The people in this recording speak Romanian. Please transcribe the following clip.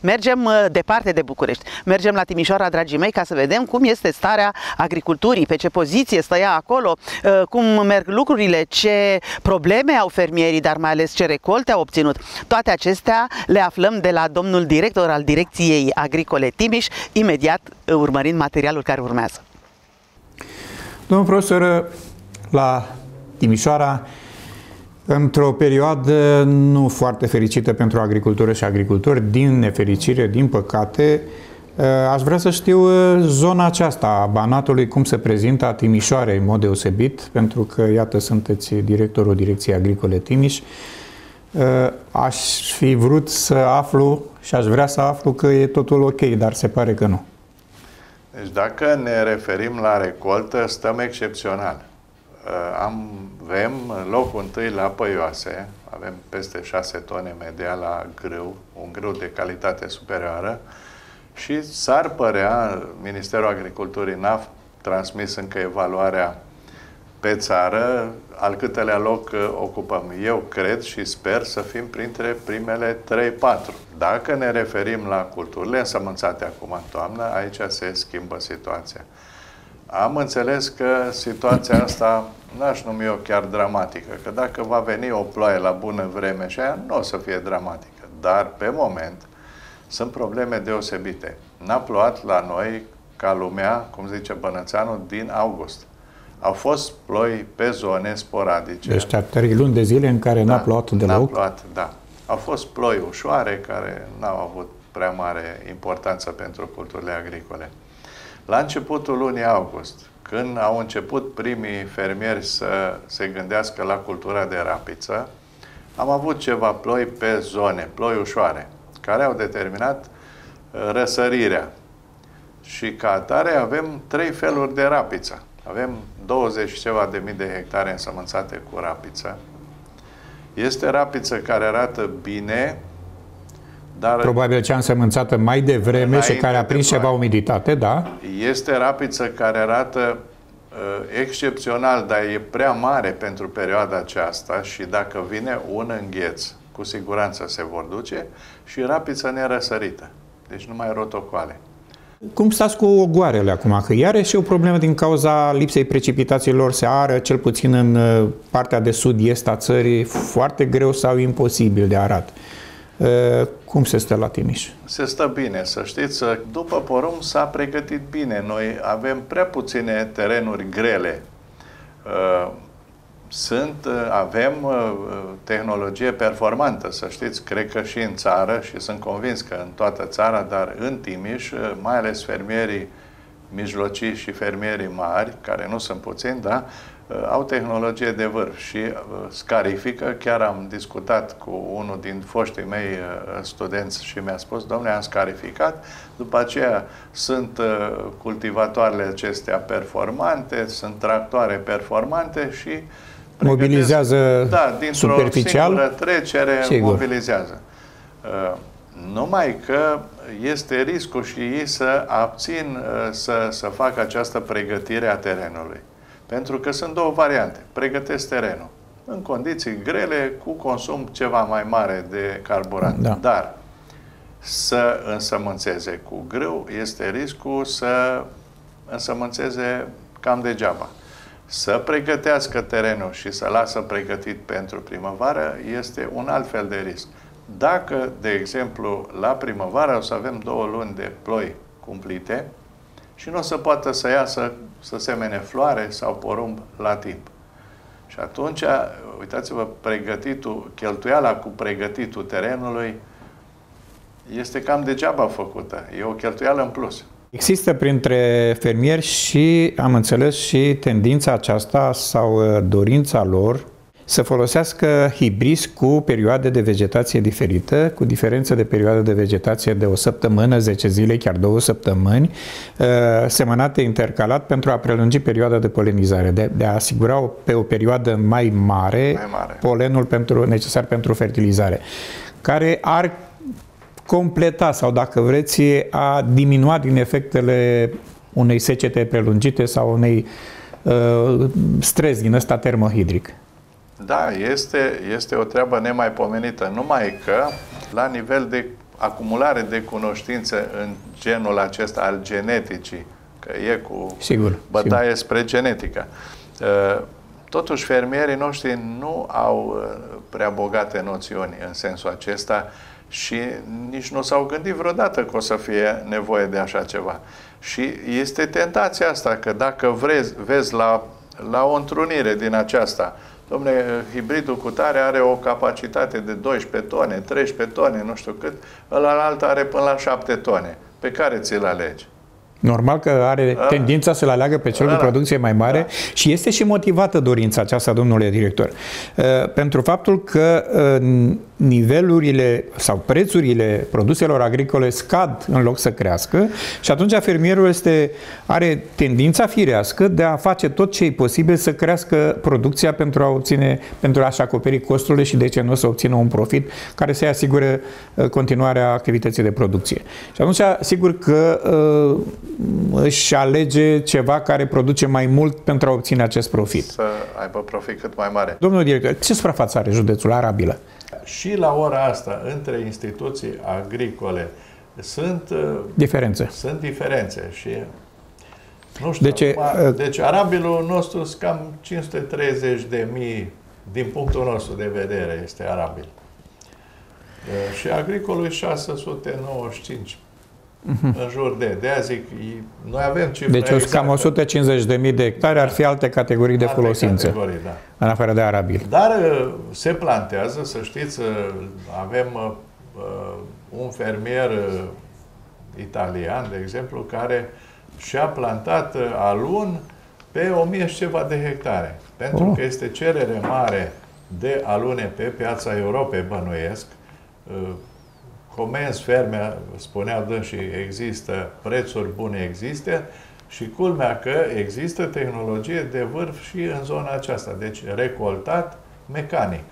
Mergem uh, departe de București. Mergem la Timișoara, dragii mei, ca să vedem cum este starea agriculturii, pe ce poziție stă ea acolo, uh, cum merg lucrurile, ce probleme au fermierii, dar mai ales ce recolte au obținut. Toate acestea le aflăm de la domnul director al Direcției Agricole Timiș, imediat uh, urmărind materialul care urmează. Domnul profesor, la Timișoara, într-o perioadă nu foarte fericită pentru agricultură și agricultori, din nefericire, din păcate, eh, aș vrea să știu eh, zona aceasta a Banatului, cum se prezintă a Timișoarei în mod deosebit, pentru că, iată, sunteți directorul Direcției Agricole Timiș. Eh, aș fi vrut să aflu și aș vrea să aflu că e totul ok, dar se pare că nu. Deci dacă ne referim la recoltă, stăm excepțional. Am, avem locul întâi la păioase, avem peste 6 tone media la grâu, un grâu de calitate superioară și s-ar părea, Ministerul Agriculturii n-a transmis încă evaluarea pe țară, al câtelea loc uh, ocupăm. Eu cred și sper să fim printre primele 3-4. Dacă ne referim la culturile însămânțate acum în toamnă, aici se schimbă situația. Am înțeles că situația asta n-aș numi eu chiar dramatică, că dacă va veni o ploaie la bună vreme și aia nu o să fie dramatică. Dar, pe moment, sunt probleme deosebite. N-a plouat la noi, ca lumea, cum zice Bănățeanu, din august. Au fost ploi pe zone sporadice. Deci trei luni de zile în care da, n-a plouat deloc? N-a plouat, da. Au fost ploi ușoare care n-au avut prea mare importanță pentru culturile agricole. La începutul lunii august, când au început primii fermieri să se gândească la cultura de rapiță, am avut ceva ploi pe zone, ploi ușoare, care au determinat uh, răsărirea. Și ca atare avem trei feluri de rapiță. Avem 20 și ceva de mii de hectare însămânțate cu rapiță. Este rapiță care arată bine, dar Probabil cea însămânțată mai devreme și care a prins ceva umiditate, da? Este rapiță care arată uh, excepțional, dar e prea mare pentru perioada aceasta și dacă vine un îngheț, cu siguranță se vor duce și rapiță nerăsărită. Deci numai rotocoale. Cum stați cu ogoarele acum? Că iar și o problemă din cauza lipsei precipitațiilor se ară, cel puțin în uh, partea de sud-est a țării, foarte greu sau imposibil de arat. Uh, cum se stă la Timiș? Se stă bine, să știți. După porum s-a pregătit bine. Noi avem prea puține terenuri grele. Uh, sunt, avem tehnologie performantă, să știți, cred că și în țară și sunt convins că în toată țara, dar în Timiș, mai ales fermierii mijlocii și fermierii mari, care nu sunt puțini, da, Uh, au tehnologie de vârf și uh, scarifică. Chiar am discutat cu unul din foștii mei uh, studenți și mi-a spus, domnule, am scarificat, după aceea sunt cultivatoarele acestea performante, sunt tractoare performante și mobilizează da, dintr-o superficial? trecere Sigur. mobilizează. Numai că este riscul și ei să abțin să, să facă această pregătire a terenului. Pentru că sunt două variante. Pregătesc terenul în condiții grele, cu consum ceva mai mare de carburant. Da. Dar să însămânțeze cu grâu este riscul să însămânțeze cam degeaba. Să pregătească terenul și să lasă pregătit pentru primăvară este un alt fel de risc. Dacă, de exemplu, la primăvară o să avem două luni de ploi cumplite, și nu o să poată să iasă să semene floare sau porumb la timp. Și atunci, uitați-vă, pregătitul, cheltuiala cu pregătitul terenului este cam degeaba făcută. E o cheltuială în plus. Există printre fermieri și, am înțeles, și tendința aceasta sau uh, dorința lor să folosească hibrizi cu perioade de vegetație diferită, cu diferență de perioadă de vegetație de o săptămână, 10 zile, chiar două săptămâni, uh, semănate intercalat pentru a prelungi perioada de polenizare, de, de a asigura o, pe o perioadă mai mare, mai mare. polenul pentru, necesar pentru fertilizare, care ar completa sau, dacă vreți, a diminua din efectele unei secete prelungite sau unei uh, stres din ăsta termohidric. Da, este, este o treabă nemaipomenită, numai că la nivel de acumulare de cunoștințe în genul acesta al geneticii, că e cu sigur, bătaie sigur. spre genetică. Uh, totuși, fermierii noștri nu au uh, prea bogate noțiuni în sensul acesta și nici nu s-au gândit vreodată că o să fie nevoie de așa ceva. Și este tentația asta, că dacă vrezi, vezi la, la o întrunire din aceasta, domne, hibridul cu tare are o capacitate de 12 tone, 13 tone, nu știu cât, ăla alt are până la 7 tone. Pe care ți-l alegi? Normal că are da. tendința să-l aleagă pe cel da. cu producție mai mare da. și este și motivată dorința aceasta, domnule director, uh, pentru faptul că uh, nivelurile sau prețurile produselor agricole scad în loc să crească și atunci fermierul este, are tendința firească de a face tot ce e posibil să crească producția pentru a obține, pentru a-și acoperi costurile și de ce nu să obțină un profit care să-i asigure uh, continuarea activității de producție. Și atunci, sigur că își alege ceva care produce mai mult pentru a obține acest profit. Să aibă profit cât mai mare. Domnul director, ce suprafață are județul Arabilă? Și la ora asta, între instituții agricole, sunt uh, diferențe. Sunt diferențe și nu știu, deci, acum, uh, deci arabilul nostru sunt cam 530 de mii din punctul nostru de vedere este arabil. Uh, și agricolul 695 uh-huh. în jur de. De aia zic, noi avem cifre Deci exact. cam 150.000 de hectare ar fi alte categorii de alte folosință. Categorii, da. În afară de arabil. Dar uh, se plantează, să știți, uh, avem uh, un fermier italian, de exemplu, care și-a plantat alun pe 1000 și ceva de hectare. Pentru oh. că este cerere mare de alune pe piața Europei, bănuiesc, comenzi ferme, spunea și există, prețuri bune există și culmea că există tehnologie de vârf și în zona aceasta, deci recoltat mecanic.